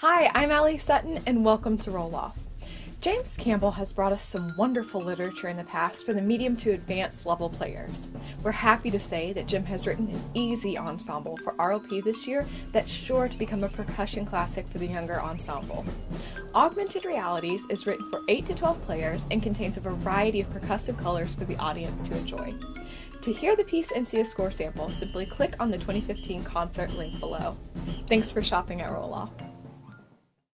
Hi, I'm Allie Sutton, and welcome to Row-Loff. James Campbell has brought us some wonderful literature in the past for the medium to advanced level players. We're happy to say that Jim has written an easy ensemble for ROP this year that's sure to become a percussion classic for the younger ensemble. Augmented Realities is written for 8 to 12 players and contains a variety of percussive colors for the audience to enjoy. To hear the piece and see a score sample, simply click on the 2015 concert link below. Thanks for shopping at Row-Loff.